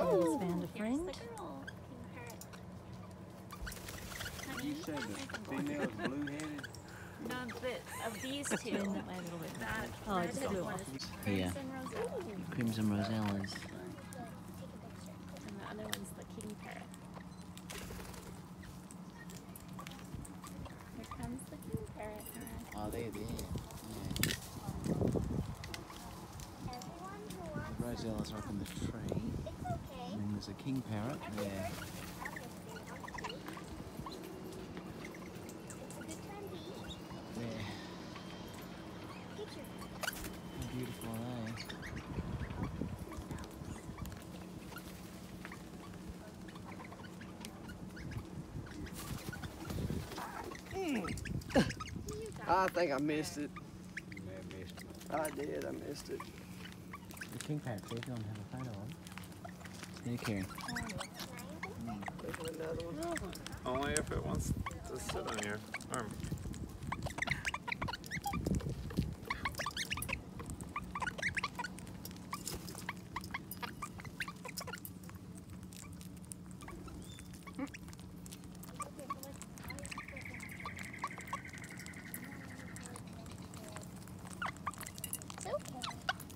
Oh. Found a friend. the girl. King parrot. You said the female blue-headed? No, but of these two, that way a little bit. that Oh, it's redheaded blue off. Yeah. Crimson Rosella, Crimson Rosellas. and the other one's the king parrot. Here comes the king parrot. Nora. Oh, they're there. Yeah. Everyone who Rosella's up in the tree. It's okay. And then there's a king parrot there. It's a good time to eat. There. How beautiful are they? Mm. I think I missed it. You may have missed it. I did. I missed it. The king parrot's there. Do you want to have a photo Hey, Karen. Only if it wants to sit on your arm.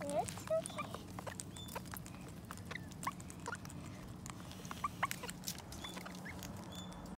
Okay.